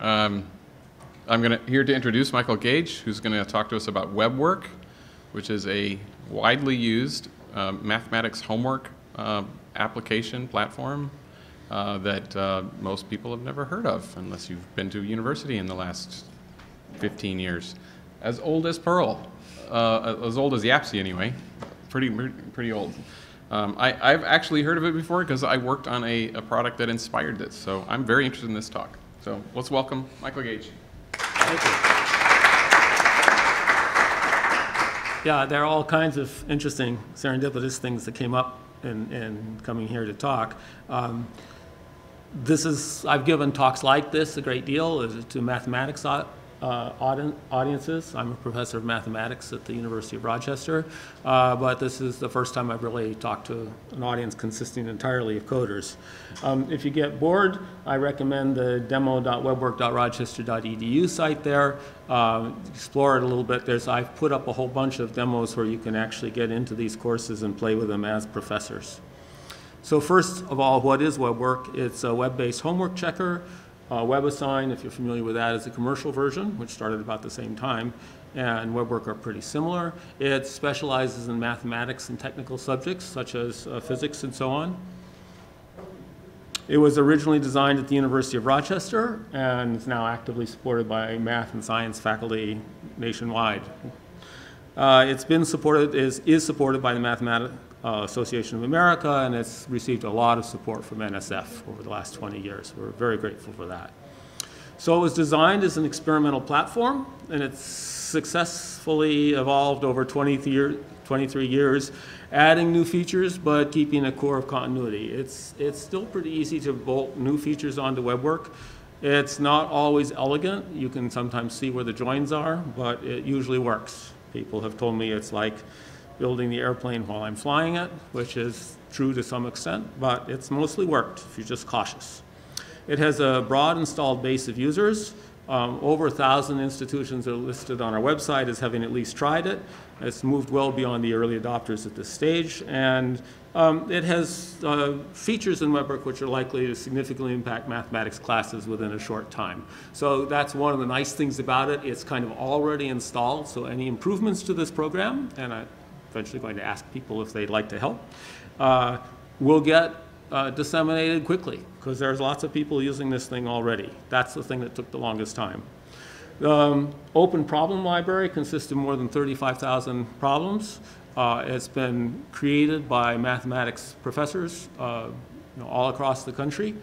Um, I'm gonna, here to introduce Michael Gage, who's going to talk to us about WeBWorK, which is a widely used um, mathematics homework um, application platform uh, that uh, most people have never heard of unless you've been to university in the last 15 years. As old as Perl, uh, as old as YAPC anyway, pretty, pretty old. Um, I, have actually heard of it before because I worked on a, a, product that inspired this, so I'm very interested in this talk. So let's welcome Michael Gage. Thank you. Yeah, there are all kinds of interesting serendipitous things that came up in, in coming here to talk. Um, this is, I've given talks like this a great deal to mathematics uh, audiences. I'm a professor of mathematics at the University of Rochester, uh, but this is the first time I've really talked to an audience consisting entirely of coders. Um, if you get bored, I recommend the demo.webwork.rochester.edu site there. Uh, explore it a little bit. There's, I've put up a whole bunch of demos where you can actually get into these courses and play with them as professors. So first of all, what is WeBWorK? It's a web-based homework checker. Uh, WebAssign, if you're familiar with that, is a commercial version, which started about the same time, and WeBWorK are pretty similar. It specializes in mathematics and technical subjects, such as uh, physics and so on. It was originally designed at the University of Rochester and is now actively supported by math and science faculty nationwide. Uh, it's been supported, is, is supported by the Mathematics uh, Association of America, and it's received a lot of support from NSF over the last 20 years. We're very grateful for that. So it was designed as an experimental platform, and it's successfully evolved over 20 year, 23 years, adding new features but keeping a core of continuity. It's, it's still pretty easy to bolt new features onto WeBWorK. It's not always elegant. You can sometimes see where the joins are, but it usually works. People have told me it's like building the airplane while I'm flying it, which is true to some extent, but it's mostly worked if you're just cautious. It has a broad installed base of users. Um, over a thousand institutions are listed on our website as having at least tried it. It's moved well beyond the early adopters at this stage, and um, it has uh, features in WeBWorK which are likely to significantly impact mathematics classes within a short time. So that's one of the nice things about it. It's kind of already installed, so any improvements to this program, and I eventually going to ask people if they'd like to help, uh, will get uh, disseminated quickly because there's lots of people using this thing already. That's the thing that took the longest time. The um, open problem library consists of more than 35,000 problems. Uh, it's been created by mathematics professors uh, you know, all across the country.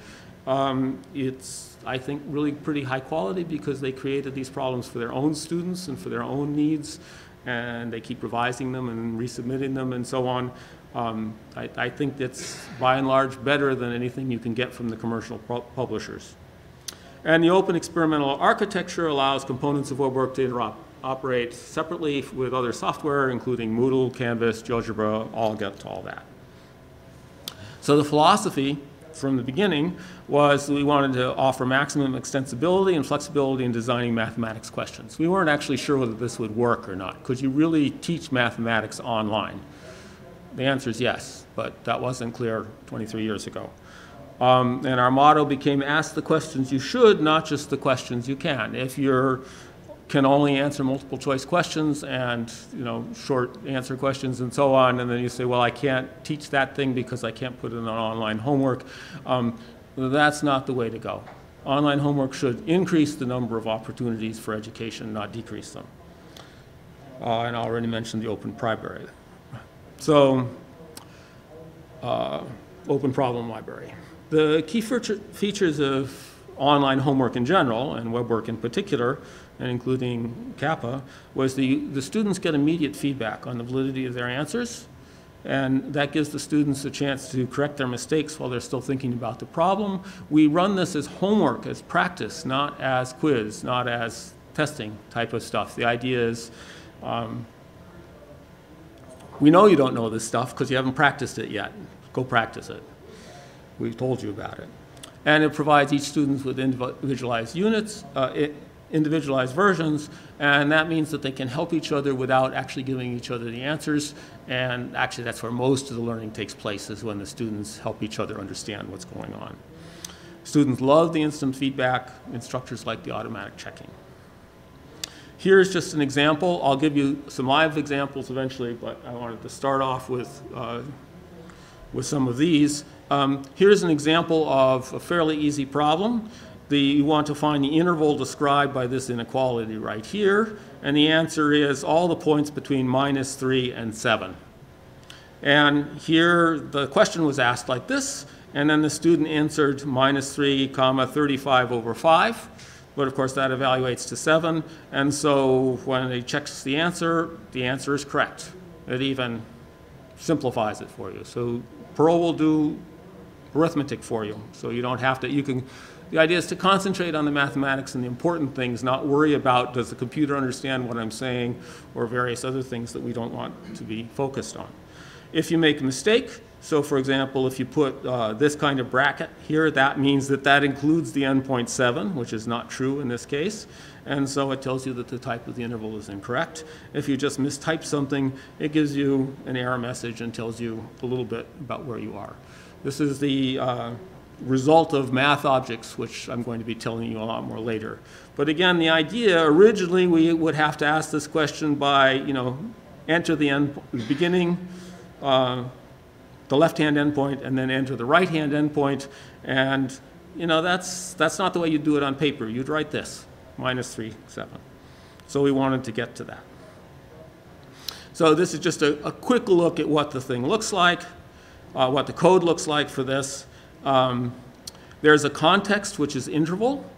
Um, it's, I think, really pretty high quality because they created these problems for their own students and for their own needs and they keep revising them and resubmitting them and so on. Um, I, I, think it's by and large better than anything you can get from the commercial publishers. And the open experimental architecture allows components of WeBWorK to operate separately with other software, including Moodle, Canvas, GeoGebra, all get to all that. So the philosophy from the beginning was we wanted to offer maximum extensibility and flexibility in designing mathematics questions. We weren't actually sure whether this would work or not. Could you really teach mathematics online? The answer is yes, but that wasn't clear 23 years ago. Um, and our motto became ask the questions you should, not just the questions you can. If you can only answer multiple choice questions and you know short answer questions and so on, and then you say, well, I can't teach that thing because I can't put it on online homework. Um, that's not the way to go. Online homework should increase the number of opportunities for education, not decrease them. Uh, and I already mentioned the open library. So, uh, open problem library. The key features of online homework in general, and WeBWorK in particular, and including CAPA, was the, the students get immediate feedback on the validity of their answers, and that gives the students a chance to correct their mistakes while they're still thinking about the problem. We run this as homework, as practice, not as quiz, not as testing type of stuff. The idea is um, we know you don't know this stuff because you haven't practiced it yet. Go practice it. We've told you about it. And it provides each student with individualized units, uh, it, individualized versions, and that means that they can help each other without actually giving each other the answers. And actually, that's where most of the learning takes place, is when the students help each other understand what's going on. Students love the instant feedback. Instructors like the automatic checking. Here's just an example. I'll give you some live examples eventually, but I wanted to start off with, uh, with some of these. Um, here's an example of a fairly easy problem. The, you want to find the interval described by this inequality right here, and the answer is all the points between minus 3 and 7. And here the question was asked like this, and then the student answered minus 3 comma 35 over 5. But of course, that evaluates to 7. And so when it checks the answer, the answer is correct. It even simplifies it for you. So Perl will do arithmetic for you. So you don't have to, you can, the idea is to concentrate on the mathematics and the important things, not worry about does the computer understand what I'm saying or various other things that we don't want to be focused on. If you make a mistake, so for example, if you put uh, this kind of bracket here, that means that that includes the endpoint 7, which is not true in this case. And so it tells you that the type of the interval is incorrect. If you just mistype something, it gives you an error message and tells you a little bit about where you are. This is the uh, result of math objects, which I'm going to be telling you a lot more later. But again, the idea, originally we would have to ask this question by, you know, enter the, end, the beginning, uh, the left-hand endpoint and then enter the right-hand endpoint. And, you know, that's, that's not the way you do it on paper. You'd write this, minus 3, 7. So we wanted to get to that. So this is just a, a quick look at what the thing looks like, uh, what the code looks like for this. Um, there's a context, which is interval.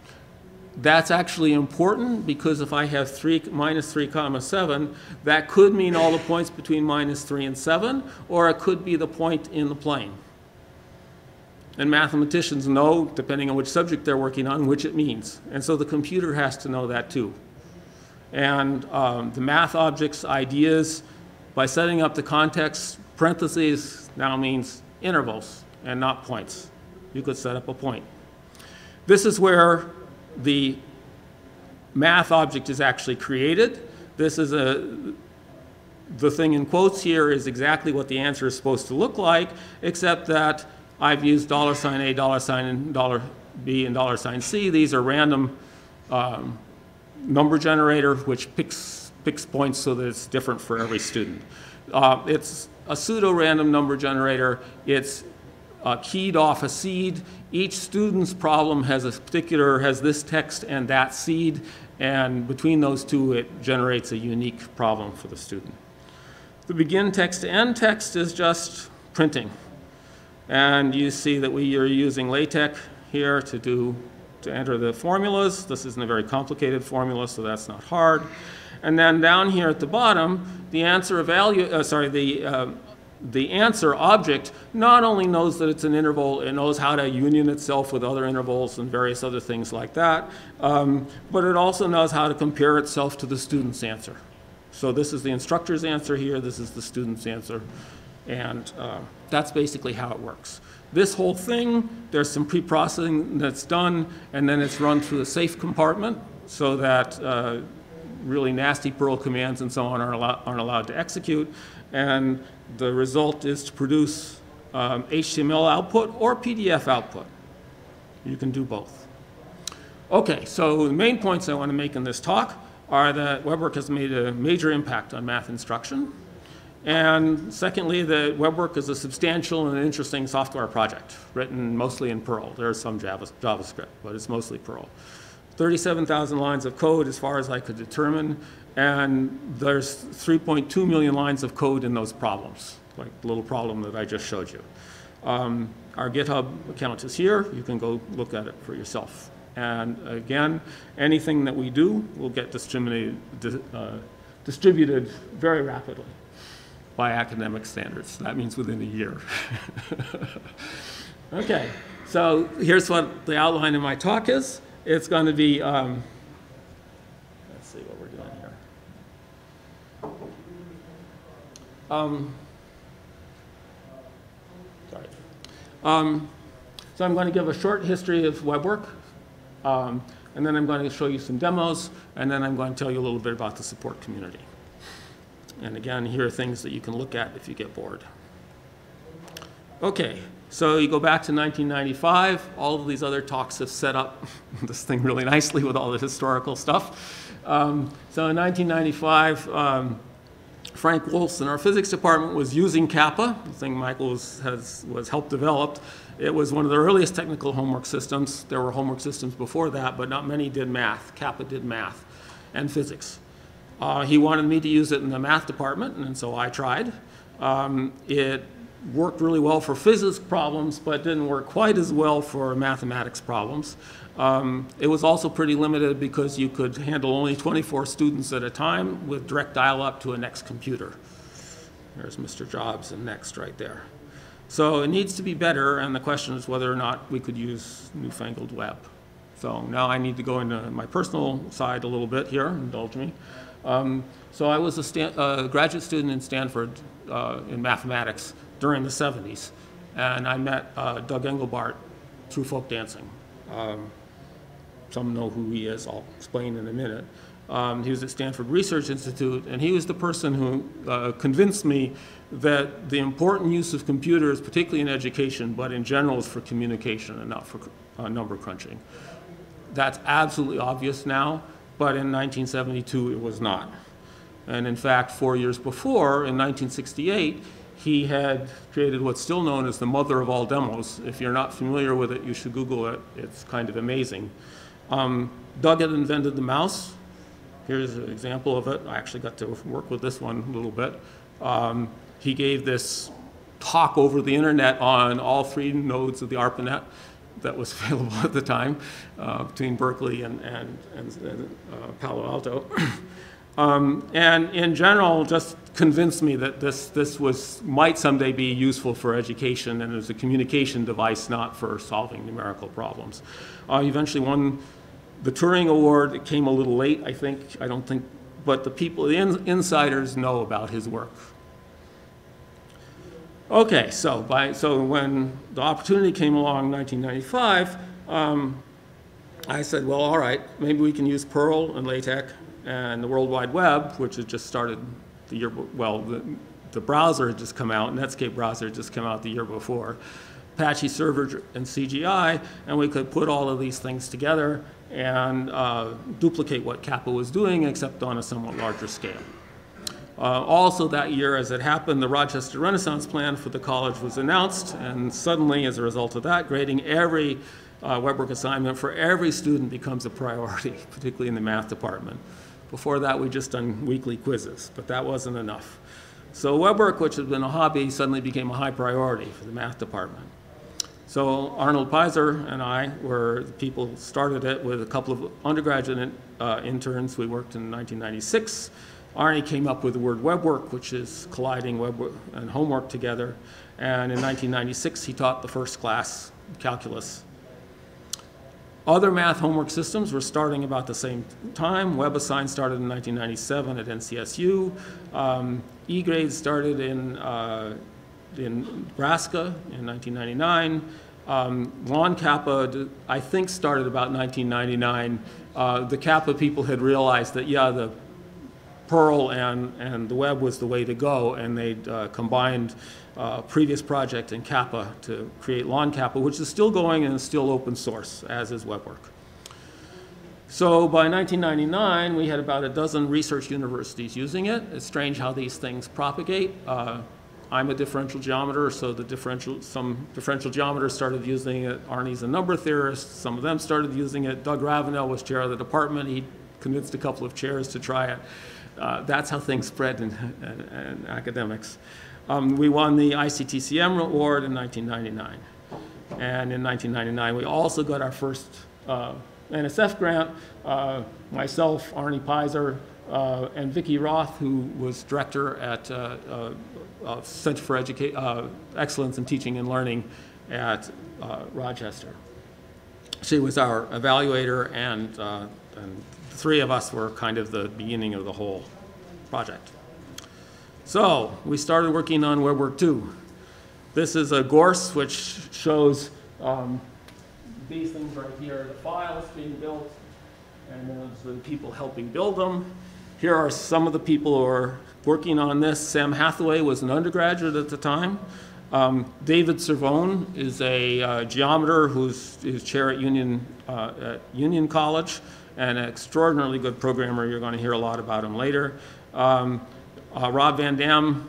That's actually important because if I have 3 minus 3 comma 7, that could mean all the points between minus 3 and 7, or it could be the point in the plane. And mathematicians know, depending on which subject they're working on, which it means. And so the computer has to know that too. And um, the math objects ideas, by setting up the context, parentheses now means intervals and not points. You could set up a point. This is where the math object is actually created. This is a, the thing in quotes here is exactly what the answer is supposed to look like, except that I've used dollar sign A, dollar sign and dollar B, and dollar sign C. These are random um, number generator, which picks, picks points so that it's different for every student. Uh, it's a pseudo-random number generator. It's uh, keyed off a seed. Each student's problem has a particular, has this text and that seed, and between those two, it generates a unique problem for the student. The begin text to end text is just printing. And you see that we are using LaTeX here to do, to enter the formulas. This isn't a very complicated formula, so that's not hard. And then down here at the bottom, the answer of value, uh, sorry, the uh, the answer object not only knows that it's an interval, it knows how to union itself with other intervals and various other things like that, um, but it also knows how to compare itself to the student's answer. So this is the instructor's answer here, this is the student's answer, and uh, that's basically how it works. This whole thing, there's some pre-processing that's done, and then it's run through a safe compartment so that uh, really nasty Perl commands and so on aren't, allow aren't allowed to execute. And the result is to produce um, HTML output or PDF output. You can do both. Okay, so the main points I want to make in this talk are that WeBWorK has made a major impact on math instruction. And secondly, that WeBWorK is a substantial and interesting software project written mostly in Perl. There's some Java, JavaScript, but it's mostly Perl. 37,000 lines of code as far as I could determine, and there's 3.2 million lines of code in those problems, like the little problem that I just showed you. Um, our GitHub account is here. You can go look at it for yourself. And again, anything that we do will get distributed, uh, distributed very rapidly by academic standards. That means within a year. okay, so here's what the outline of my talk is. It's going to be, um, let's see what we're doing here. Um, sorry. Um, so I'm going to give a short history of WeBWorK, um, and then I'm going to show you some demos, and then I'm going to tell you a little bit about the support community. And again, here are things that you can look at if you get bored. Okay, so you go back to 1995, all of these other talks have set up this thing really nicely with all the historical stuff. Um, so in 1995, um, Frank Wolfs in our physics department was using CAPA, the thing Michael was, has, was helped develop. It was one of the earliest technical homework systems. There were homework systems before that, but not many did math. CAPA did math and physics. Uh, he wanted me to use it in the math department, and so I tried. Um, it worked really well for physics problems, but didn't work quite as well for mathematics problems. Um, it was also pretty limited because you could handle only 24 students at a time with direct dial-up to a NeXT computer. There's Mr. Jobs and NeXT right there. So it needs to be better, and the question is whether or not we could use newfangled web. So now I need to go into my personal side a little bit here, indulge me. Um, so I was a Stan- uh, graduate student in Stanford uh, in mathematics during the 70s, and I met uh, Doug Engelbart through folk dancing. Um, some know who he is, I'll explain in a minute. Um, he was at Stanford Research Institute, and he was the person who uh, convinced me that the important use of computers, particularly in education, but in general, is for communication and not for uh, number crunching. That's absolutely obvious now, but in 1972 it was not. And in fact, four years before, in 1968, he had created what's still known as the mother of all demos. If you're not familiar with it, you should Google it. It's kind of amazing. Um, Doug had invented the mouse. Here's an example of it. I actually got to work with this one a little bit. Um, he gave this talk over the internet on all three nodes of the ARPANET that was available at the time uh, between Berkeley and, and, and, and uh, Palo Alto. um, and in general, just convinced me that this, this was, might someday be useful for education and as a communication device, not for solving numerical problems. Uh, eventually won the Turing Award. It came a little late, I think. I don't think, but the people, the in, insiders know about his work. Okay, so by so when the opportunity came along in 1995, um, I said, well, all right, maybe we can use Perl and LaTeX and the World Wide Web, which had just started the year, well, the, the browser had just come out, Netscape browser had just come out the year before, Apache Server and CGI, and we could put all of these things together and uh, duplicate what CAPA was doing, except on a somewhat larger scale. Uh, also that year, as it happened, the Rochester Renaissance Plan for the college was announced, and suddenly, as a result of that, grading every uh, WeBWorK assignment for every student becomes a priority, particularly in the math department. Before that, we just done weekly quizzes, but that wasn't enough. So WeBWorK, which had been a hobby, suddenly became a high priority for the math department. So Arnold Pizer and I were the people started it with a couple of undergraduate uh, interns. We worked in 1996. Arnie came up with the word WeBWorK, which is colliding web and homework together. And in 1996, he taught the first class, calculus. Other math homework systems were starting about the same time. WebAssign started in 1997 at NCSU. Um, eGrade started in, uh, in Nebraska in 1999. Um, CAPA, I think, started about 1999. Uh, the CAPA people had realized that, yeah, the Perl and, and the web was the way to go, and they uh, combined uh, previous project in CAPA to create LON-CAPA, which is still going and is still open source, as is WeBWorK. So by 1999, we had about a dozen research universities using it. It's strange how these things propagate. Uh, I'm a differential geometer, so the differential, some differential geometers started using it. Arnie's a number theorist. Some of them started using it. Doug Ravenel was chair of the department. He convinced a couple of chairs to try it. Uh, that's how things spread in, in, in academics. Um, we won the ICTCM award in 1999. And in 1999, we also got our first uh, NSF grant. Uh, myself, Arnie Pizer, uh, and Vicki Roth, who was director at uh, uh, Center for Educa Excellence in Teaching and Learning at Rochester. She was our evaluator and, and three of us were kind of the beginning of the whole project. So we started working on WeBWorK 2. This is a Gource which shows um, these things right here, the files being built, and the people helping build them. Here are some of the people who are working on this. Sam Hathaway was an undergraduate at the time. Um, Davide Cervone is a uh, geometer who's, chair at Union, uh, at Union College and an extraordinarily good programmer. You're going to hear a lot about him later. Um, uh, Rob Van Dam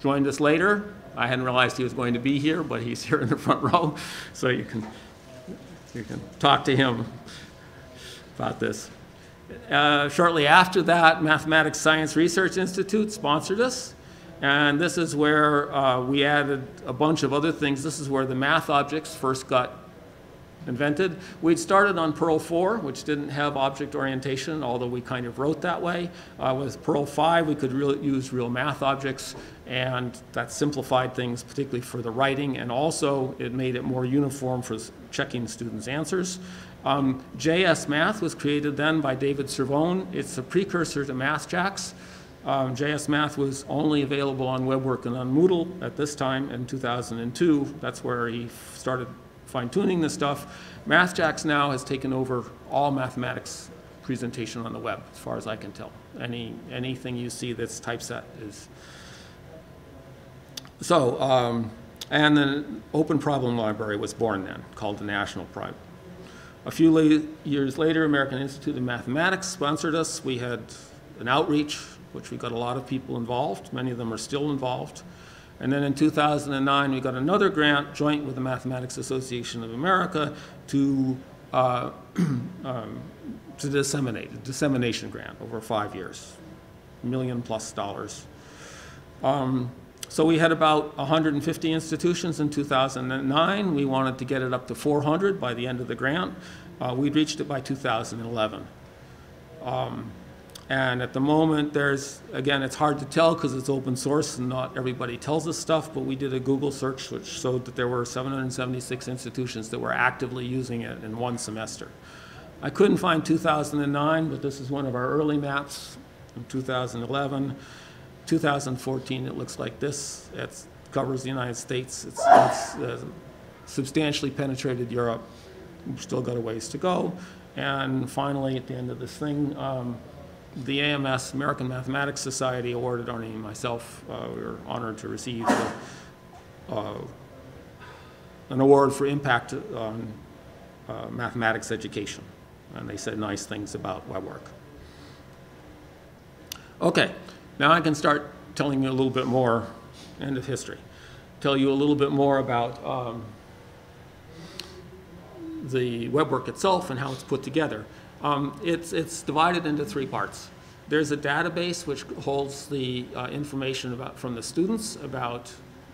joined us later. I hadn't realized he was going to be here, but he's here in the front row, so you can, you can talk to him about this. Uh, shortly after that, Mathematics Science Research Institute sponsored us. And this is where uh, we added a bunch of other things. This is where the math objects first got invented. We'd started on Perl 4, which didn't have object orientation, although we kind of wrote that way. Uh, with Perl 5, we could really use real math objects, and that simplified things, particularly for the writing, and also it made it more uniform for checking students' answers. Um, jsMath was created then by Davide Cervone. It's a precursor to MathJax. Um, jsMath was only available on WeBWorK and on Moodle at this time in 2002. That's where he started fine-tuning this stuff. MathJax now has taken over all mathematics presentation on the web, as far as I can tell. Any, anything you see that's typeset is. So, um, and the Open Problem Library was born then, called the National Prime. A few la years later, American Institute of Mathematics sponsored us. We had an outreach, which we got a lot of people involved. Many of them are still involved. And then in 2009, we got another grant joint with the Mathematics Association of America to, uh, um, to disseminate, a dissemination grant over five years, million plus dollars. Um, so we had about 150 institutions in 2009. We wanted to get it up to 400 by the end of the grant. Uh, we reached it by 2011. Um, and at the moment, there's, again, it's hard to tell because it's open source and not everybody tells us stuff, but we did a Google search which showed that there were 776 institutions that were actively using it in one semester. I couldn't find 2009, but this is one of our early maps from 2011. 2014, it looks like this. It covers the United States. It's, it's uh, substantially penetrated Europe. We've still got a ways to go. And finally, at the end of this thing, um, the AMS, American Mathematics Society, awarded Arnie and myself, uh, we were honored to receive the, uh, an award for impact on uh, mathematics education. And they said nice things about WeBWorK. Okay, now I can start telling you a little bit more, end of history. Tell you a little bit more about um, the WeBWorK itself and how it's put together. Um, it's, it's divided into three parts. There's a database which holds the uh, information about, from the students about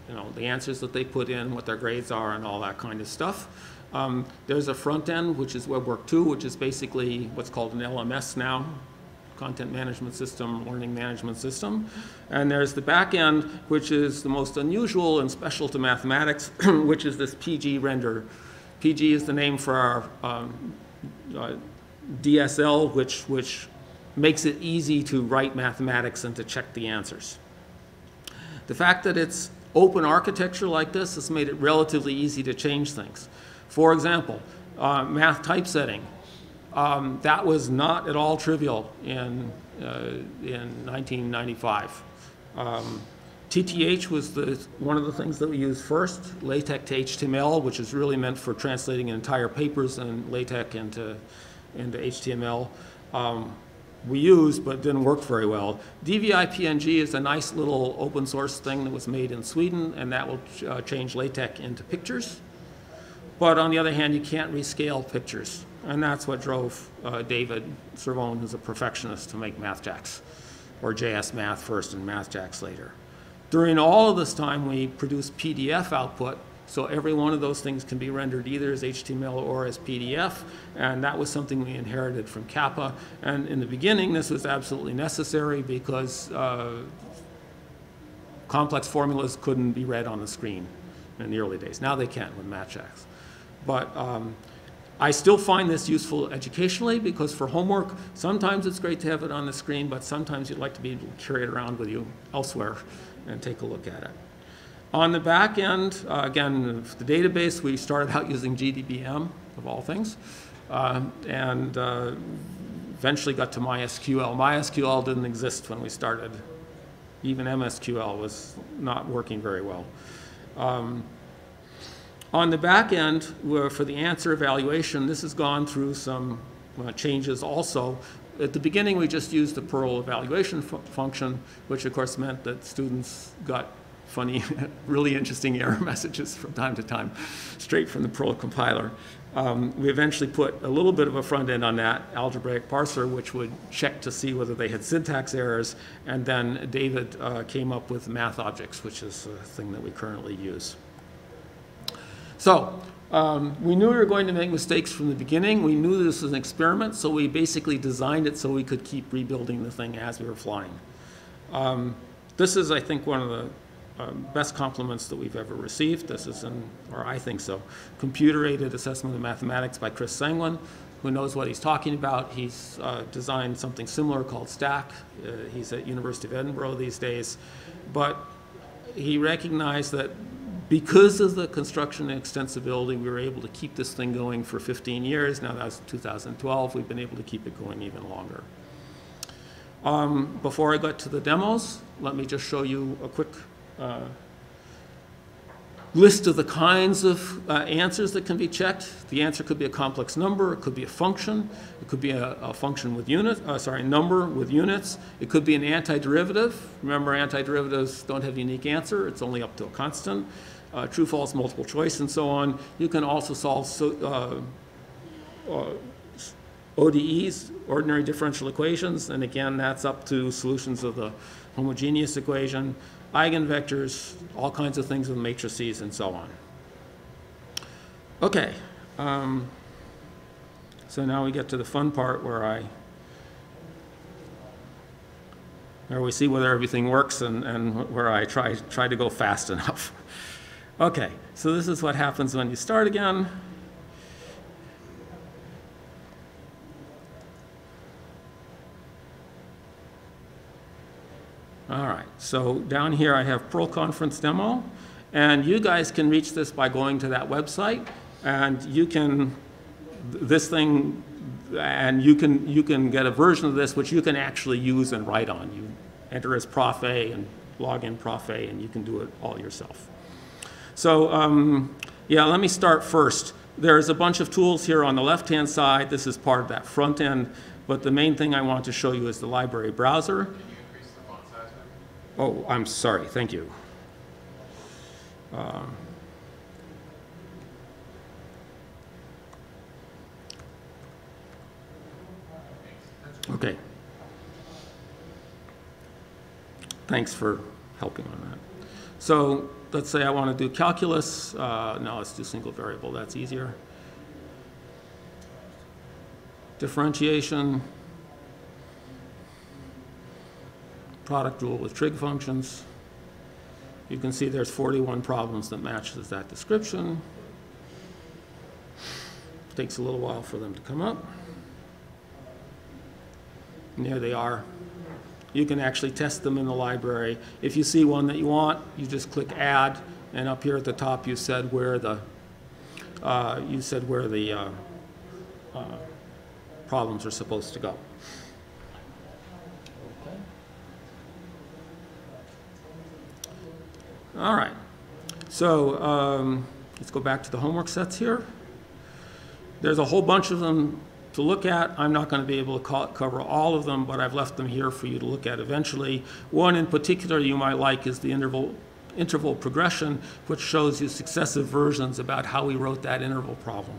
you know, the answers that they put in, what their grades are, and all that kind of stuff. Um, there's a front end, which is WeBWorK 2, which is basically what's called an LMS now, content management system, learning management system. And there's the back end, which is the most unusual and special to mathematics, which is this PG render. PG is the name for our um, uh, DSL, which, which makes it easy to write mathematics and to check the answers. The fact that it's open architecture like this has made it relatively easy to change things. For example, uh, math typesetting. Um, that was not at all trivial in, uh, in 1995. Um, TTH was the, one of the things that we used first, LaTeX to HTML, which is really meant for translating entire papers in LaTeX into into HTML um, we used but didn't work very well. DVI-PNG is a nice little open source thing that was made in Sweden and that will ch uh, change LaTeX into pictures. But on the other hand, you can't rescale pictures. And that's what drove uh, Davide Cervone, who's a perfectionist, to make MathJax, or jsMath first and MathJax later. During all of this time, we produced PDF output so every one of those things can be rendered either as HTML or as PDF, and that was something we inherited from CAPA. And in the beginning, this was absolutely necessary because uh, complex formulas couldn't be read on the screen in the early days. Now they can with MathJax. But um, I still find this useful educationally because for homework, sometimes it's great to have it on the screen, but sometimes you'd like to be able to carry it around with you elsewhere and take a look at it. On the back end, uh, again, the database, we started out using GDBM, of all things, uh, and uh, eventually got to MySQL. MySQL didn't exist when we started. Even MSQL was not working very well. Um, On the back end, for the answer evaluation, this has gone through some uh, changes also. At the beginning, we just used the Perl evaluation fu- function, which of course meant that students got funny, really interesting error messages from time to time, straight from the Perl compiler. Um, We eventually put a little bit of a front end on that algebraic parser, which would check to see whether they had syntax errors. And then David uh, came up with math objects, which is a thing that we currently use. So, um, we knew we were going to make mistakes from the beginning. We knew this was an experiment, so we basically designed it so we could keep rebuilding the thing as we were flying. Um, this is, I think, one of the um, best compliments that we've ever received. This is an, or I think so, computer-aided assessment of mathematics by Chris Sangwin, who knows what he's talking about. He's uh, designed something similar called STACK. Uh, he's at University of Edinburgh these days, but he recognized that because of the construction and extensibility, we were able to keep this thing going for 15 years. Now that's 2012. We've been able to keep it going even longer. Um, before I get to the demos, let me just show you a quick uh, list of the kinds of uh, answers that can be checked. The answer could be a complex number, it could be a function, it could be a, a function with unit, uh, sorry, number with units. It could be an antiderivative. Remember, antiderivatives don't have a unique answer, it's only up to a constant. Uh, true, false, multiple choice, and so on. You can also solve so, uh, uh, ODEs, ordinary differential equations, and again, that's up to solutions of the homogeneous equation, eigenvectors, all kinds of things with matrices, and so on. Okay, um, so now we get to the fun part where I, where we see whether everything works and, and where I try, try to go fast enough. Okay, so this is what happens when you start again. All right, so down here I have Perl Conference demo, and you guys can reach this by going to that website, and you can, this thing, and you can, you can get a version of this which you can actually use and write on. You enter as Prof A and log in Prof A, and you can do it all yourself. So, um, yeah, let me start first. There's a bunch of tools here on the left-hand side. This is part of that front end, but the main thing I want to show you is the library browser. Oh, I'm sorry, thank you. Um, Okay. Thanks for helping on that. So let's say I want to do calculus. Uh, no, let's do single variable. That's easier. Differentiation. Product rule with trig functions. You can see there's 41 problems that matches that description. Takes a little while for them to come up. And there they are. You can actually test them in the library. If you see one that you want, you just click Add, and up here at the top, you said where the uh, you said where the uh, uh, problems are supposed to go. All right. So um, let's go back to the homework sets here. There's a whole bunch of them to look at. I'm not going to be able to co cover all of them, but I've left them here for you to look at eventually. One in particular you might like is the interval, interval progression, which shows you successive versions about how we wrote that interval problem.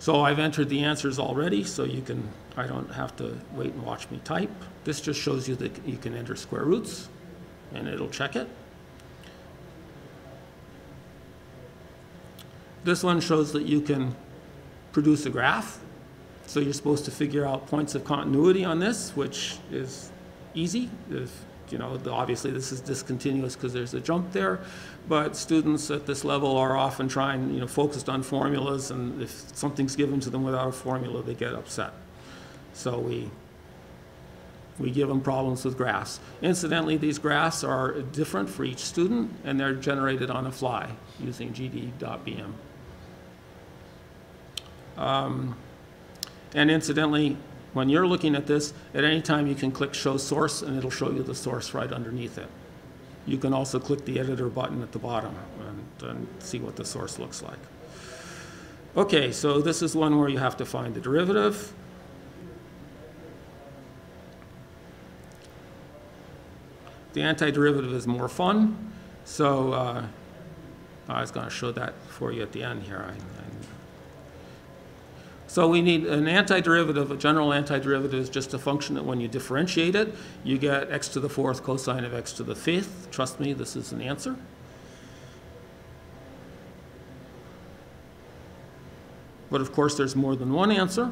So I've entered the answers already, so you can, I don't have to wait and watch me type. This just shows you that you can enter square roots, and it'll check it. This one shows that you can produce a graph. So you're supposed to figure out points of continuity on this, which is easy. If, you know, obviously this is discontinuous because there's a jump there, but students at this level are often trying, you know, focused on formulas, and if something's given to them without a formula, they get upset. So we, we give them problems with graphs. Incidentally, these graphs are different for each student, and they're generated on the fly using GD.pm. Um, and incidentally, when you're looking at this, at any time you can click Show Source, and it'll show you the source right underneath it. You can also click the Editor button at the bottom and, and see what the source looks like. Okay, so this is one where you have to find the derivative. The antiderivative is more fun, so uh, I was going to show that for you at the end here. I- So we need an antiderivative, a general antiderivative is just a function that when you differentiate it, you get x to the fourth cosine of x to the fifth. Trust me, this is an answer. But of course, there's more than one answer.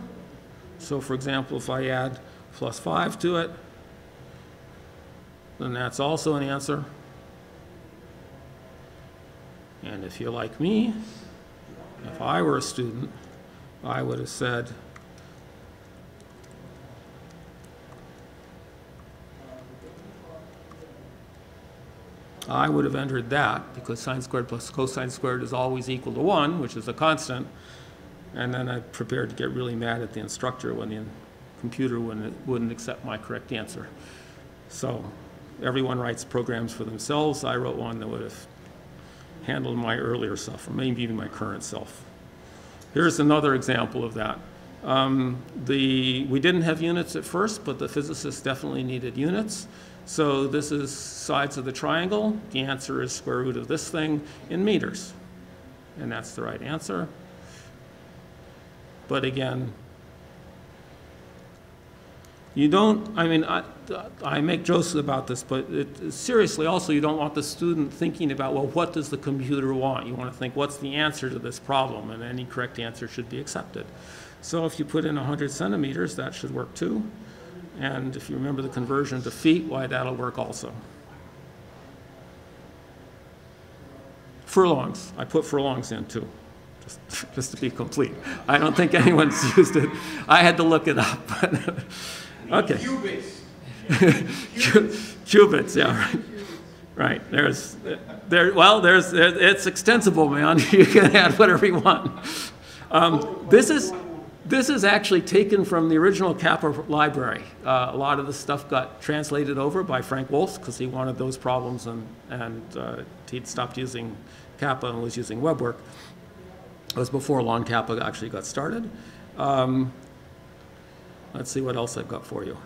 So for example, if I add plus 5 to it, then that's also an answer. And if you're like me, if I were a student, I would have said, I would have entered that, because sine squared plus cosine squared is always equal to 1, which is a constant. And then I prepared to get really mad at the instructor when the computer wouldn't, wouldn't accept my correct answer. So everyone writes programs for themselves. I wrote one that would have handled my earlier self, or maybe even my current self. Here's another example of that. Um, the, we didn't have units at first, but the physicists definitely needed units. So this is sides of the triangle. The answer is square root of this thing in meters. And that's the right answer. But again, you don't, I mean, I, I make jokes about this, but it, seriously, also, you don't want the student thinking about, well, what does the computer want? You want to think, what's the answer to this problem? And any correct answer should be accepted. So if you put in 100 centimeters, that should work too. And if you remember the conversion to feet, why, that'll work also. Furlongs, I put furlongs in too, just, just to be complete. I don't think anyone's used it. I had to look it up. Okay. Cubits. Cubits, yeah, right. Right, there's, there, well, there's, there- it's extensible, man. You can add whatever you want. Um, This is, this is actually taken from the original CAPA library. Uh, A lot of the stuff got translated over by Frank Wolf because he wanted those problems and, and uh, he'd stopped using CAPA and was using WeBWorK. It was before LON-CAPA actually got started. Um, Let's see what else I've got for you.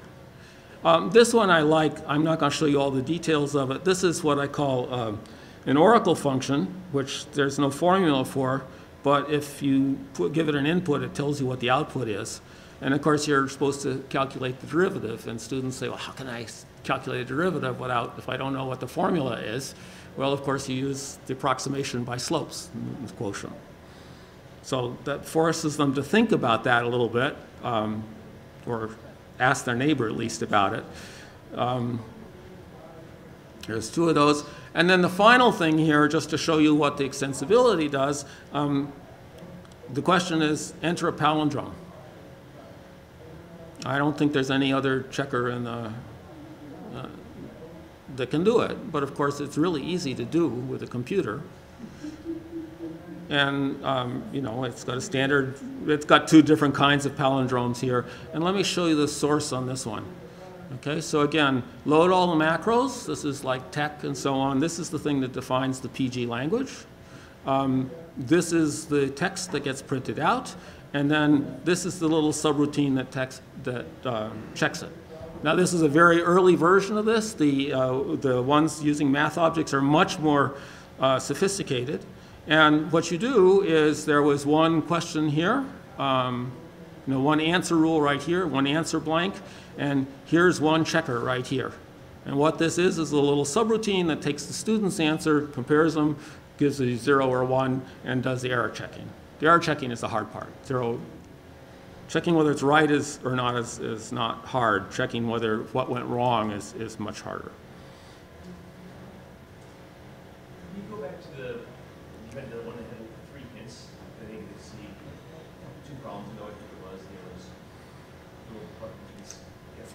Um, This one I like, I'm not going to show you all the details of it. This is what I call um, an oracle function, which there's no formula for, but if you put, give it an input, it tells you what the output is. And of course, you're supposed to calculate the derivative, and students say, well, how can I calculate a derivative without, if I don't know what the formula is? Well, of course, you use the approximation by slopes, Newton's quotient. So that forces them to think about that a little bit, um, or ask their neighbor at least about it. Um, There's two of those. And then the final thing here, just to show you what the extensibility does, um, the question is, enter a palindrome. I don't think there's any other checker in the, uh, that can do it, but of course, it's really easy to do with a computer. And, um, you know, it's got a standard, it's got two different kinds of palindromes here. And let me show you the source on this one. Okay, so again, load all the macros. This is like TeX and so on. This is the thing that defines the PG language. Um, this is the text that gets printed out. And then this is the little subroutine that, text, that uh, checks it. Now, this is a very early version of this. The, uh, the ones using math objects are much more uh, sophisticated. And what you do is there was one question here, um, you know, one answer rule right here, one answer blank, and here's one checker right here. And what this is, is a little subroutine that takes the student's answer, compares them, gives a zero or one, and does the error checking. The error checking is the hard part. Zero, checking whether it's right is, or not is, is not hard. Checking whether what went wrong is, is much harder. Can you go back to the, you had the one that had three hints, I think it's the two problems ago, I think it was, there was little buttons, get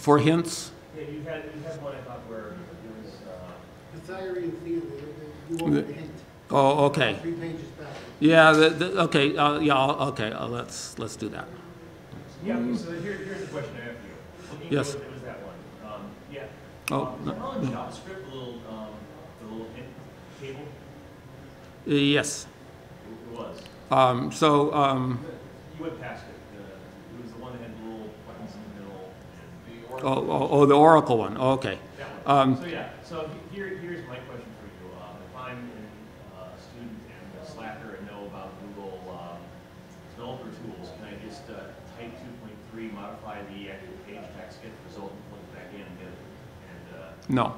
results. For hints, Yeah, you had, you had one I thought where it was, uh, Pythagorean theorem, you want a hint, oh, okay. three pages back. Yeah, the, the, okay, uh, yeah, I'll- okay, uh, let's, let's do that. Yeah, so here, here's the question I have for you. Looking Yes. at- It was that one. Um, yeah. Oh, Um, no, is on no. JavaScript, the little, um, the little hint table? Uh, Yes. It was. Um, So, um, You went past it. The, it was the one that had the little buttons in the middle. Oh, oh, oh, the Oracle one, Oh, okay. Um, So, yeah, so here, here's my question for you. Uh, if I'm a uh, student and a slacker and know about Google, um, developer tools, can I just, uh, type two point three, modify the actual page text, get the result, and plug it back in and get it, and, uh, No.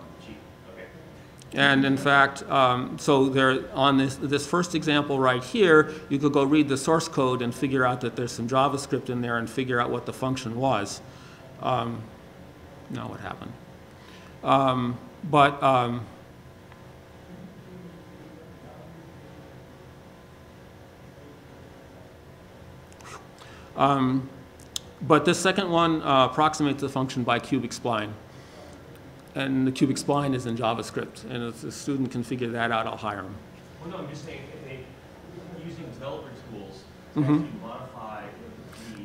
Okay. And in fact, um, so there, on this, this first example right here, you could go read the source code and figure out that there's some JavaScript in there and figure out what the function was. Um, Now what happened? Um, But, um, um, but this second one uh, approximates the function by cubic spline. And the cubic spline is in JavaScript, and if the student can figure that out, I'll hire him. Well, no, I'm just saying, if they, using developer tools to Mhm. actually modify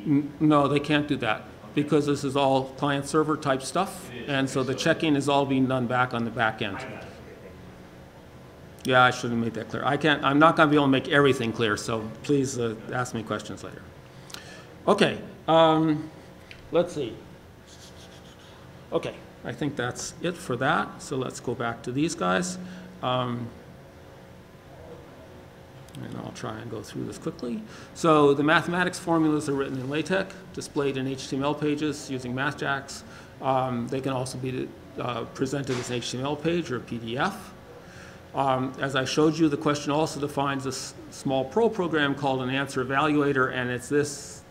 the, N- No, they can't do that, because this is all client-server type stuff, and so the checking is all being done back on the back end. I got it, okay, thank you. Yeah, I should have made that clear. I can't, I'm not gonna be able to make everything clear, so please uh, ask me questions later. Okay, um, let's see. Okay, I think that's it for that, so let's go back to these guys. Um, And I'll try and go through this quickly. So the mathematics formulas are written in LaTeX, displayed in HTML pages using MathJax. Um, They can also be uh, presented as an HTML page or a PDF. Um, As I showed you, the question also defines a small Perl program called an answer evaluator, and it's this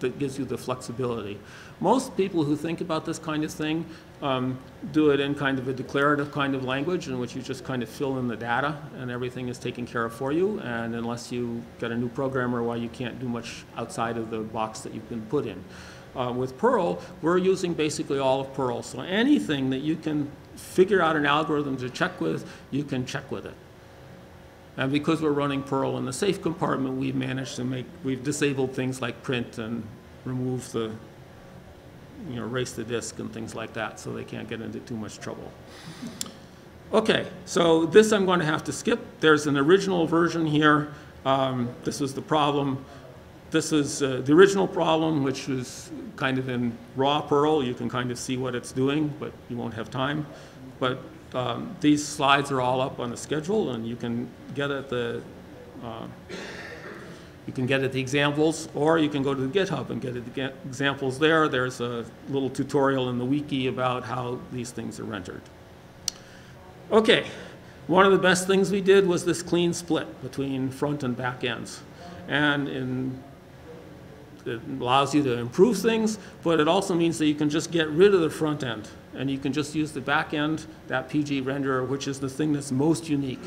that gives you the flexibility. Most people who think about this kind of thing um, do it in kind of a declarative kind of language in which you just kind of fill in the data and everything is taken care of for you. And unless you get a new programmer, well, you can't do much outside of the box that you've been put in. Uh, with Perl, we're using basically all of Perl. So anything that you can figure out an algorithm to check with, you can check with it. And because we're running Perl in the safe compartment, we've managed to make, we've disabled things like print and remove the, you know, erase the disk and things like that, so they can't get into too much trouble. Okay, so this I'm going to have to skip. There's an original version here. Um, This is the problem. This is uh, the original problem, which is kind of in raw Perl. You can kind of see what it's doing, but you won't have time. But um, these slides are all up on the schedule, and you can get at the, uh, you can get at the examples, or you can go to the GitHub and get at the examples there. There's a little tutorial in the wiki about how these things are rendered. Okay, one of the best things we did was this clean split between front and back ends. And in, it allows you to improve things, but it also means that you can just get rid of the front end. And you can just use the back end, that PG renderer, which is the thing that's most unique.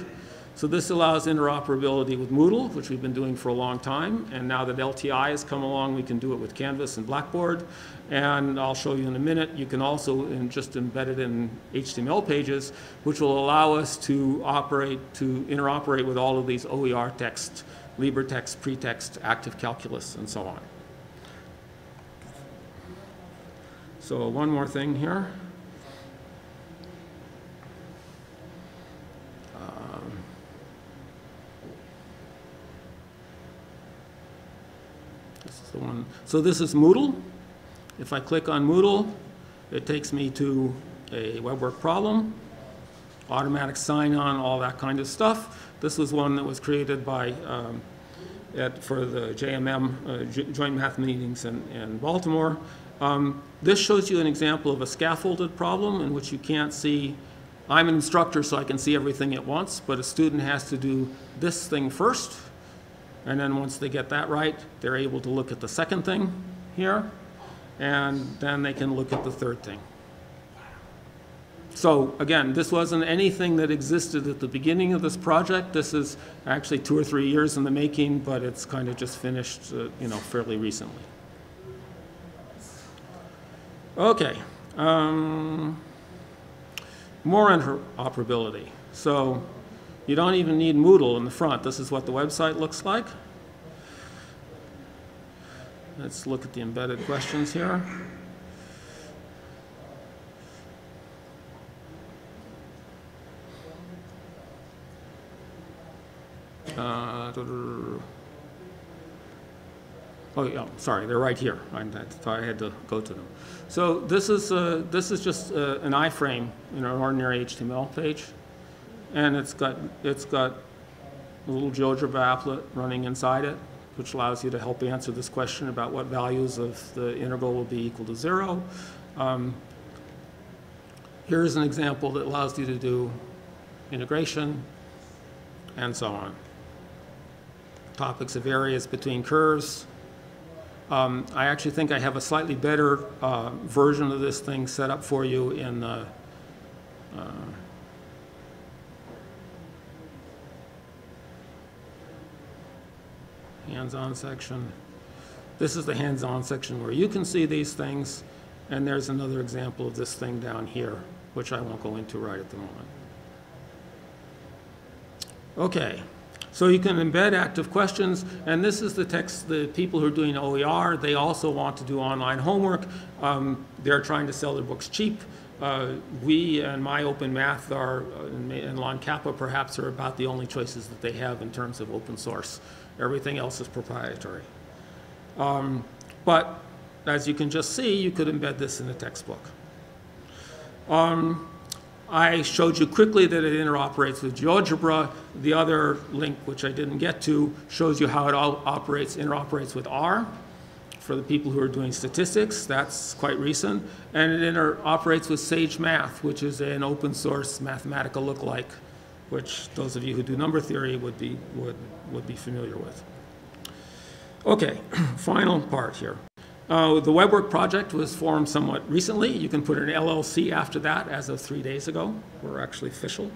So this allows interoperability with Moodle, which we've been doing for a long time. And now that LTI has come along, we can do it with Canvas and Blackboard. And I'll show you in a minute, you can also just embed it in HTML pages, which will allow us to operate, to interoperate with all of these OER text, LibreText, PreTeXt, active calculus, and so on. So one more thing here. The one, so this is Moodle. If I click on Moodle, it takes me to a WeBWorK problem, automatic sign-on, all that kind of stuff. This was one that was created by, um, at, for the JMM, uh, Joint Math Meetings in, in Baltimore. Um, This shows you an example of a scaffolded problem in which you can't see, I'm an instructor, so I can see everything at once, but a student has to do this thing first, and then once they get that right, they're able to look at the second thing here, and then they can look at the third thing. So again, this wasn't anything that existed at the beginning of this project. This is actually two or three years in the making, but it's kind of just finished, uh, you know, fairly recently. Okay. um, More interoperability. So you don't even need Moodle in the front. This is what the website looks like. Let's look at the embedded questions here. Uh, Oh, yeah, sorry, they're right here. I I had to go to them. So this is, uh, this is just uh, an iframe in an ordinary HTML page. And it's got, it's got a little GeoGebra applet running inside it, which allows you to help answer this question about what values of the integral will be equal to zero. Um, Here's an example that allows you to do integration and so on. Topics of areas between curves. Um, I actually think I have a slightly better uh, version of this thing set up for you in the uh, hands-on section. This is the hands-on section where you can see these things, and there's another example of this thing down here, which I won't go into right at the moment. Okay, so you can embed active questions, and this is the text, the people who are doing OER, they also want to do online homework. Um, they're trying to sell their books cheap. Uh, we and MyOpenMath are, uh, and and LON-CAPA perhaps, are about the only choices that they have in terms of open source. Everything else is proprietary. Um, but as you can just see, you could embed this in a textbook. Um, I showed you quickly that it interoperates with GeoGebra. The other link, which I didn't get to, shows you how it all operates, interoperates with R for the people who are doing statistics. That's quite recent. And it interoperates with SageMath, which is an open source mathematical lookalike, which those of you who do number theory would be, would, would be familiar with. Okay, final part here. Uh, the WeBWorK project was formed somewhat recently. You can put an LLC after that as of three days ago. We're actually official.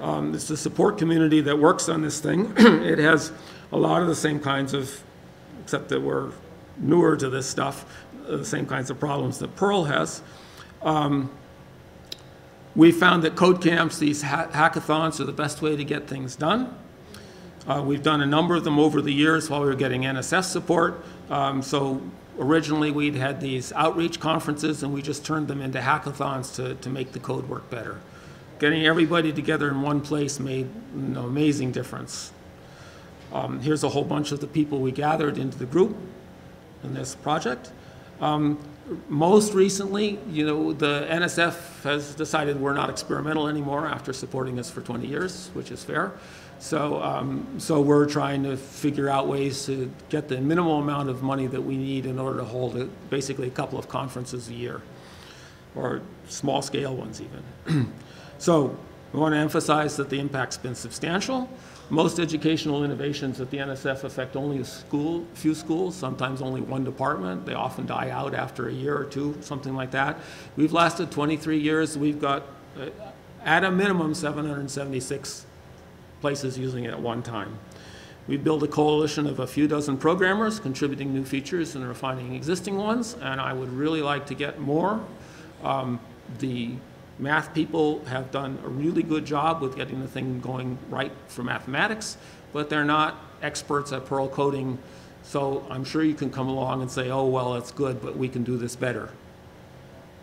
Um, it's a support community that works on this thing. it has a lot of the same kinds of, except that we're newer to this stuff, uh, the same kinds of problems that Perl has. Um, we found that code camps, these ha hackathons, are the best way to get things done. Uh, we've done a number of them over the years while we were getting NSF support. Um, so originally we'd had these outreach conferences and we just turned them into hackathons to, to make the code work better. Getting everybody together in one place made an amazing difference. Um, here's a whole bunch of the people we gathered into the group in this project. Um, most recently, you know, the NSF has decided we're not experimental anymore after supporting us for 20 years, which is fair. So, um, so we're trying to figure out ways to get the minimal amount of money that we need in order to hold a, basically a couple of conferences a year, or small scale ones even. so we want to emphasize that the impact's been substantial. Most educational innovations at the NSF affect only a school, few schools, sometimes only one department. They often die out after a year or two, something like that. We've lasted 23 years. We've got, uh, at a minimum, 776 places using it at one time. We built a coalition of a few dozen programmers contributing new features and refining existing ones, and I would really like to get more. Um, the math people have done a really good job with getting the thing going right for mathematics, but they're not experts at Perl coding, so I'm sure you can come along and say, oh, well, it's good, but we can do this better.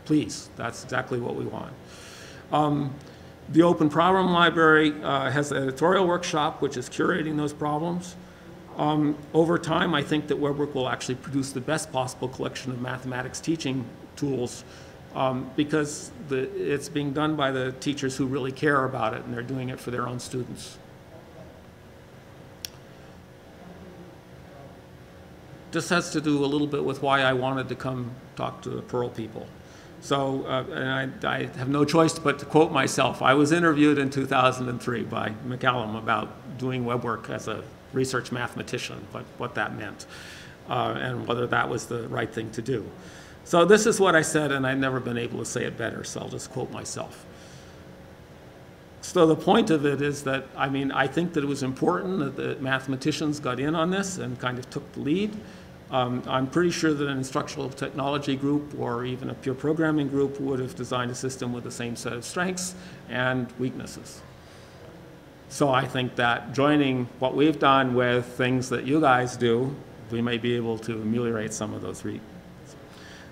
Please, that's exactly what we want. Um, the Open Problem Library uh, has an editorial workshop which is curating those problems. Um, over time, I think that WeBWorK will actually produce the best possible collection of mathematics teaching tools um, because the, it's being done by the teachers who really care about it and they're doing it for their own students. This has to do a little bit with why I wanted to come talk to the Perl people. So, uh, and I, I, have no choice but to quote myself. I was interviewed in 2003 by McCallum about doing WeBWorK as a research mathematician, what, what that meant, uh, and whether that was the right thing to do. So this is what I said, and I've never been able to say it better, so I'll just quote myself. So the point of it is that, I mean, I think that it was important that the mathematicians got in on this and kind of took the lead. Um, I'm pretty sure that an instructional technology group or even a pure programming group would have designed a system with the same set of strengths and weaknesses. So I think that joining what we've done with things that you guys do, we may be able to ameliorate some of those.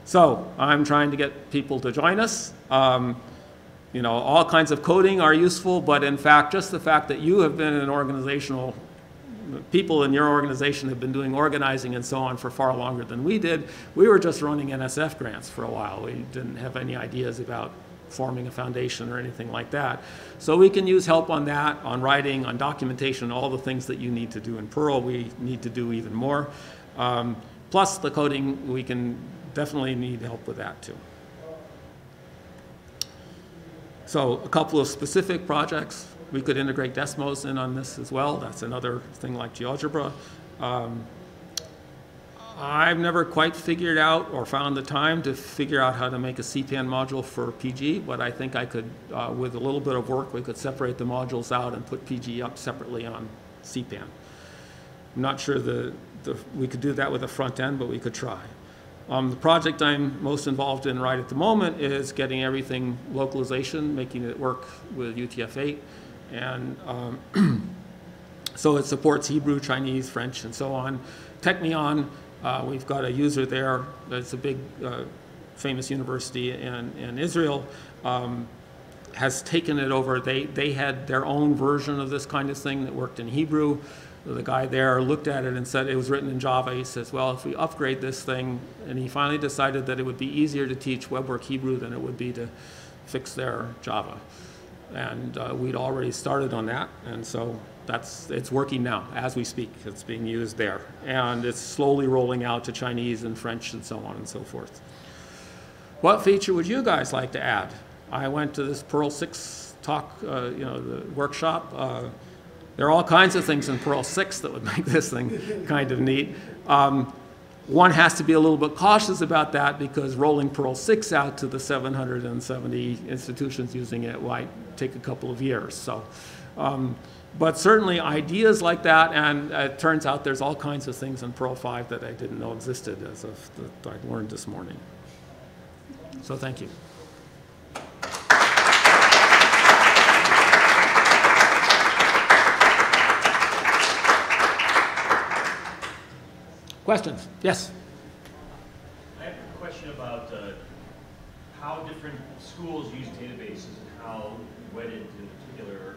So I'm trying to get people to join us. Um, you know, all kinds of coding are useful, but in fact, just the fact that you have been an organizational, people in your organization have been doing organizing and so on for far longer than we did. We were just running NSF grants for a while. We didn't have any ideas about forming a foundation or anything like that. So we can use help on that, on writing, on documentation, all the things that you need to do in Perl, we need to do even more. Um, plus the coding, we can definitely need help with that too. So a couple of specific projects, we could integrate Desmos in on this as well. That's another thing like GeoGebra. Um, I've never quite figured out or found the time to figure out how to make a CPAN module for PG, but I think I could, uh, with a little bit of work, we could separate the modules out and put PG up separately on CPAN. I'm not sure the, the, we could do that with a front end, but we could try. Um, the project I'm most involved in right at the moment is getting everything localization, making it work with UTF-8. And um, so it supports Hebrew, Chinese, French, and so on. Technion, uh, we've got a user there. It's a big, uh, famous university in, in Israel. Um, has taken it over. They, they had their own version of this kind of thing that worked in Hebrew. The guy there looked at it and said it was written in Java. He says, well, if we upgrade this thing, and he finally decided that it would be easier to teach WeBWorK Hebrew than it would be to fix their Java. And uh, we'd already started on that, and so that's, it's working now as we speak. It's being used there. And it's slowly rolling out to Chinese and French and so on and so forth. What feature would you guys like to add? I went to this Perl 6 talk, uh, you know, the workshop. Uh, there are all kinds of things in Perl 6 that would make this thing kind of neat. Um, one has to be a little bit cautious about that because rolling Perl 6 out to the 770 institutions using it might take a couple of years. So, um, but certainly ideas like that, and it turns out there's all kinds of things in Perl 5 that I didn't know existed as of that I learned this morning. So thank you. Questions? Yes? I have a question about uh, how different schools use databases and how wedded to a particular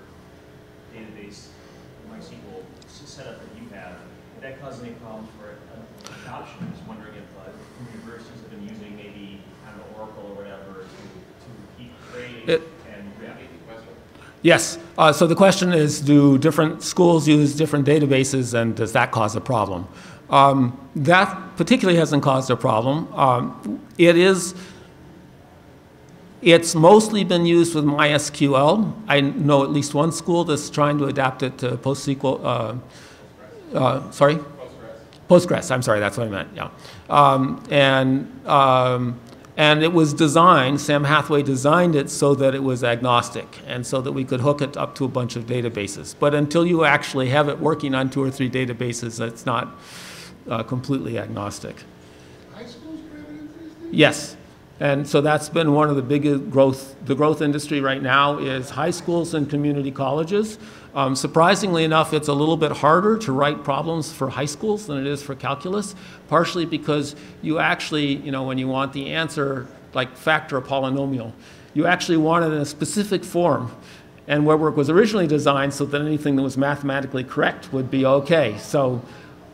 database, MySQL setup that you have. Did that cause any problems for adoption? I'm just wondering if uh, universities have been using maybe, I don't Oracle or whatever to, to keep grade It- and. Yes. Uh, so the question is, do different schools use different databases, and does that cause a problem? Um, that particularly hasn't caused a problem. Um, it is. It's mostly been used with MySQL. I know at least one school that's trying to adapt it to PostSQL. Uh, uh, sorry. Postgres. Postgres. I'm sorry. That's what I meant. Yeah. Um, and um, and it was designed, Sam Hathaway designed it so that it was agnostic and so that we could hook it up to a bunch of databases. But until you actually have it working on two or three databases, it's not uh, completely agnostic. High schools grabbing into these things? Yes. And so that's been one of the biggest growth, the growth industry right now is high schools and community colleges. Um, surprisingly enough, it's a little bit harder to write problems for high schools than it is for calculus, partially because you actually, you know, when you want the answer, like factor a polynomial, you actually want it in a specific form. And WeBWorK was originally designed so that anything that was mathematically correct would be okay. So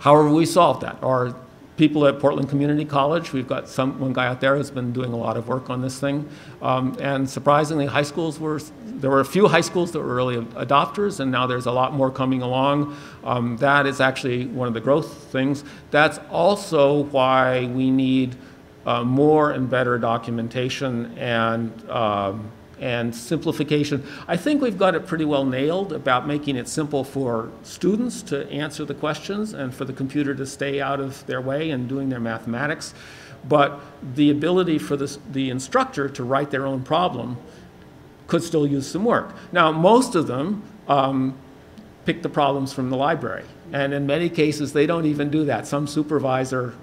however we solved that, or people at Portland Community College. We've got some, one guy out there who's been doing a lot of work on this thing. Um, and surprisingly, high schools were, there were a few high schools that were early adopters, and now there's a lot more coming along. Um, that is actually one of the growth things. That's also why we need uh, more and better documentation and um, and simplification. I think we've got it pretty well nailed about making it simple for students to answer the questions and for the computer to stay out of their way and doing their mathematics. But the ability for this, the instructor to write their own problem could still use some work. Now, most of them um, pick the problems from the library. And in many cases, they don't even do that. Some supervisor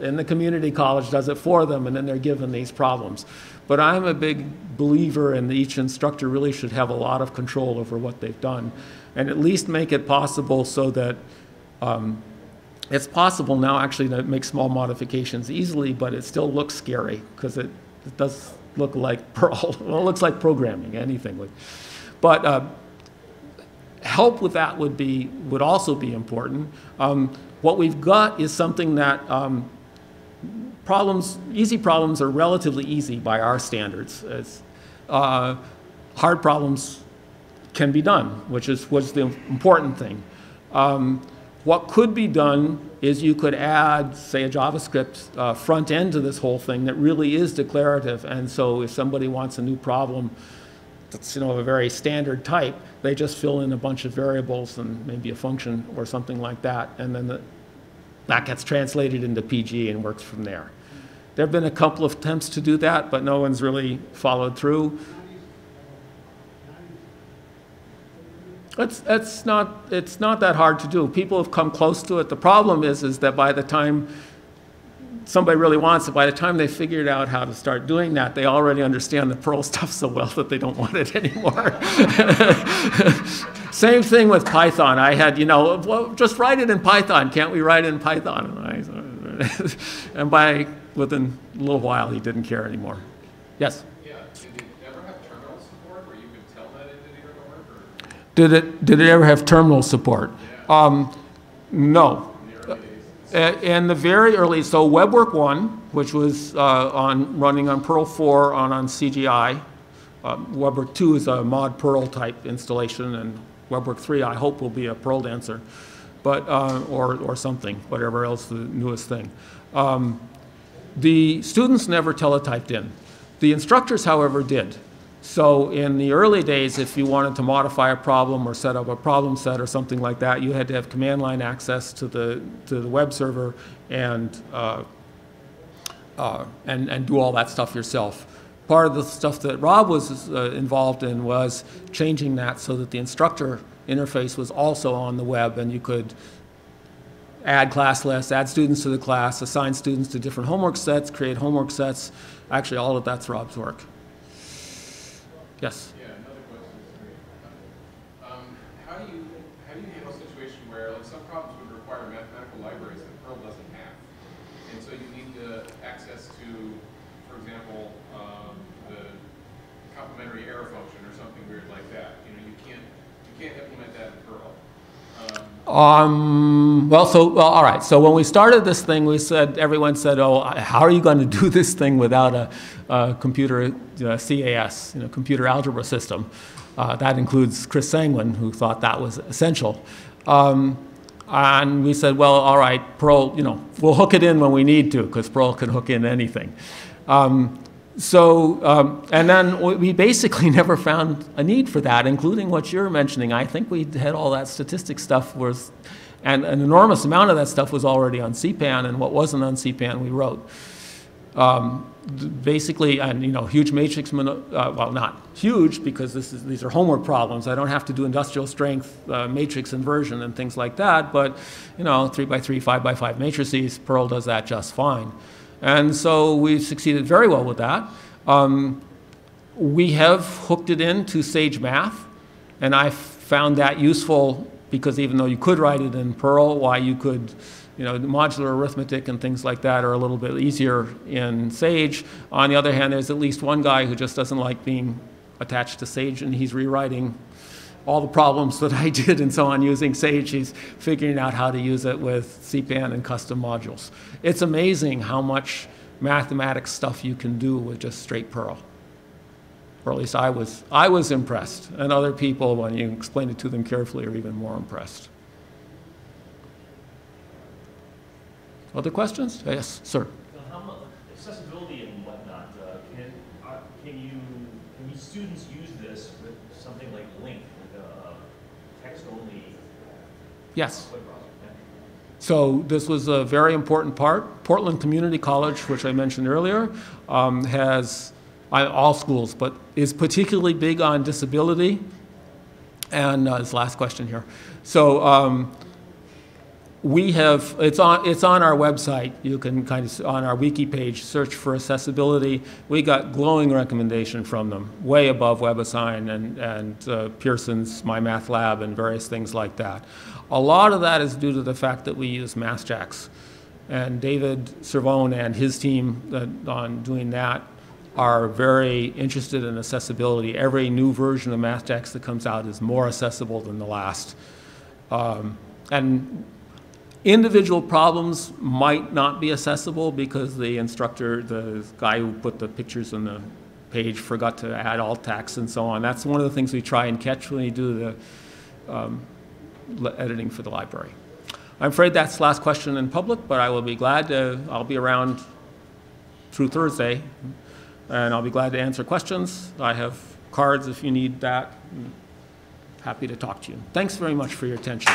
in the community college does it for them, and then they're given these problems. But I'm a big believer in each instructor really should have a lot of control over what they've done, and at least make it possible so that um, It's possible now actually to make small modifications easily, but it still looks scary because it, it does look like Perl. well, it looks like programming, anything. But uh, help with that would be would also be important. Um, what we've got is something that um, problems, easy problems are relatively easy by our standards. Uh, hard problems can be done, which is was the important thing. Um, what could be done is you could add, say, a JavaScript uh, front end to this whole thing that really is declarative. And so if somebody wants a new problem that's you know, of a very standard type, they just fill in a bunch of variables and maybe a function or something like that. And then the, that gets translated into PG and works from there. There have been a couple of attempts to do that, but no one's really followed through. It's, it's, not, it's not that hard to do. People have come close to it. The problem is, is that by the time somebody really wants it, by the time they figured out how to start doing that, they already understand the Perl stuff so well that they don't want it anymore. Same thing with Python. I had, you know, well, just write it in Python. Can't we write it in Python? And, I, and by within a little while, he didn't care anymore. Yes? Yeah, did it ever have terminal support where you could tell that it did your homework, or? Did it, did it ever have terminal support? Um, no. Uh, In the very early, so WeBWorK 1, which was uh, on, running on Perl 4 on, on CGI, uh, WeBWorK 2 is a mod Perl type installation, and WeBWorK 3, I hope, will be a Perl dancer, but, uh, or, or something, whatever else the newest thing. Um, the students never teletyped in. The instructors, however, did. So in the early days, if you wanted to modify a problem or set up a problem set or something like that, you had to have command line access to the, to the web server and, uh, uh, and, and do all that stuff yourself. Part of the stuff that Rob was uh, involved in was changing that so that the instructor interface was also on the web and you could add class lists, add students to the class, assign students to different homework sets, create homework sets. Actually, all of that's Rob's work. Yes? Yeah, another question. Um, how do you, how do you handle a situation where, like, some problems would require mathematical libraries that Perl doesn't have? And so you need to access to, for example, um, the complementary error function or something weird like that. You know, you can't, you Um, well, so, well, all right. So when we started this thing, we said, everyone said, oh, how are you going to do this thing without a, a computer uh, CAS, you know, computer algebra system? Uh, that includes Chris Sangwin, who thought that was essential. Um, and we said, well, all right, Perl, you know, we'll hook it in when we need to, because Perl can hook in anything. Um, so, um, and then we basically never found a need for that, including what you're mentioning. I think we had all that statistics stuff was, and an enormous amount of that stuff was already on CPAN, and what wasn't on CPAN we wrote. Um, basically, and you know, huge matrix, uh, well, not huge because this is, these are homework problems. I don't have to do industrial strength uh, matrix inversion and things like that, but you know, three by three, five by five matrices, Perl does that just fine. And so we've succeeded very well with that. Um, we have hooked it into SageMath, and I found that useful because even though you could write it in Perl, why you could, you know, modular arithmetic and things like that are a little bit easier in Sage. On the other hand, there's at least one guy who just doesn't like being attached to Sage, and he's rewriting all the problems that I did and so on using Sage. He's figuring out how to use it with CPAN and custom modules. It's amazing how much mathematics stuff you can do with just straight Perl. Or at least I was, I was impressed. And other people, when you explain it to them carefully, are even more impressed. Other questions? Yes, sir. Accessibility and whatnot, uh, can, uh, can you, can students use this with something like Lynx, text-only Yes. web browser? Yeah. So this was a very important part. Portland Community College, which I mentioned earlier, um, has I- all schools, but is particularly big on disability. And uh, this last question here. So um, we have it's on it's on our website. You can kind of on our wiki page search for accessibility. We got glowing recommendation from them, way above WebAssign and and uh, Pearson's My Math Lab and various things like that. A lot of that is due to the fact that we use MathJax. And Davide Cervone and his team that, on doing that are very interested in accessibility. Every new version of MathJax that comes out is more accessible than the last. Um, and individual problems might not be accessible because the instructor, the guy who put the pictures on the page forgot to add alt text and so on. That's one of the things we try and catch when we do the um, editing for the library. I'm afraid that's the last question in public, but I will be glad to, I'll be around through Thursday, and I'll be glad to answer questions. I have cards if you need that. Happy to talk to you. Thanks very much for your attention.